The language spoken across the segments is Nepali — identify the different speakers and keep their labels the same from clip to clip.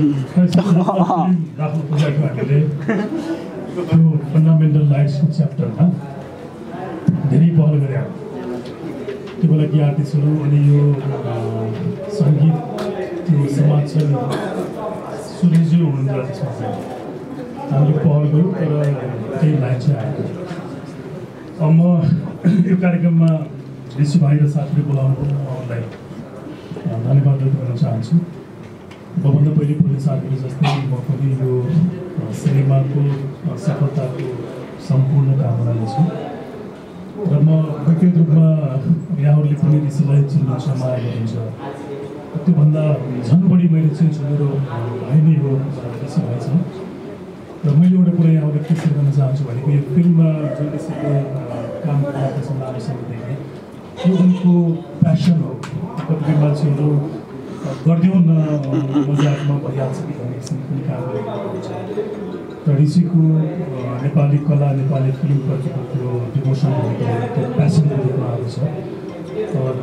Speaker 1: हामीले त्यो फन्डामेन्टल राइट्सको च्याप्टरमा धेरै पहल गरे त्यो बेला आर्टिस्टहरू अनि यो सङ्गीत त्यो समाज सुनिज्यू हुनुहुन्छ त्यसमा चाहिँ हामीले पहल गऱ्यौँ तर केही लाइन चाहिँ म यो कार्यक्रममा ऋषि भाइ र साथीले बोलाउनु उहाँलाई धन्यवाद गर्न चाहन्छु मभन्दा पहिले पुलिस साथीहरू जस्तै म पनि यो सिनेमाको सफलताको सम्पूर्ण कामना गर्छु। र म व्यक्तिगत रूपमा यहाँहरूले पनि ऋषिलाई चिन्नुहुन्छ माया गर्नुहुन्छ। त्योभन्दा झन् बढी मैले चिन्छु मेरो भाइ नै हो ऋषि छ। र मैले एउटा कुरा यहाँबाट के सेयर गर्न चाहन्छु भनेको यो फिल्ममा जुन ऋषिले काम गरिरहेको छ समयदेखि त्यो उनको प्यासन हो। कतिपय मान्छेहरू गरिदिउँ न मजाकमा भइहाल्छ कि भन्ने किसिमको पनि काम र ऋषिको नेपाली कला नेपाली फिल्मप्रतिको त्यो भनेको त्यो प्यासनको रूपमा आएको छ।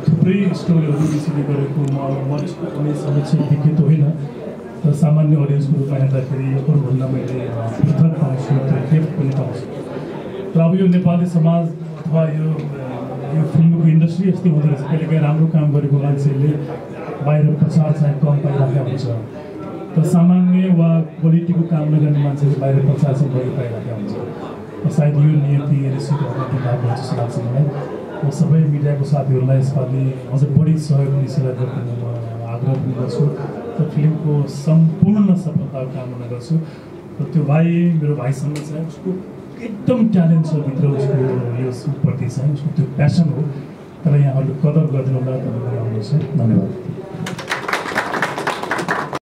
Speaker 1: थुप्रै स्टोरीहरू ऋषिले गरेको म मञ्चको कुनै समीक्षा विकृत होइन। र सामान्य अडियन्सको रूपमा हेर्दाखेरि अरूभन्दा मैले पृथक पाउँछु त्यो डेप्थ पनि पाउँछु र अब यो नेपाली समाज अथवा यो यो फिल्मको इन्डस्ट्री यस्तै हुँदो रहेछ। कहिले काहीँ राम्रो काम गरेको मान्छेले बाहिर प्रचार चाहिँ कम पाइरहेको हुन्छ। र सामान्य वा क्वालिटीको काम नगर्ने मान्छेले बाहिर प्रचार चाहिँ बढी पाइरहेको हुन्छ। सायद यो नियति प्रभाव हुन्छ जस्तो लाग्छ मलाई। म सबै मिडियाको साथीहरूलाई यसपालि अझ बढी सहयोग ऋषिलाई गर्नु म आग्रह पनि गर्छु र फिल्मको सम्पूर्ण सफलताको कामना गर्छु। र त्यो भाइ मेरो भाइसँग चाहिँ उसको एकदम ट्यालेन्ट छ भित्र उसको यो सुप्रति चाहिँ उसको त्यो प्यासन हो। तर यहाँहरूले कदर गरिदिनु होला कुरा आउनुहोस् धन्यवाद।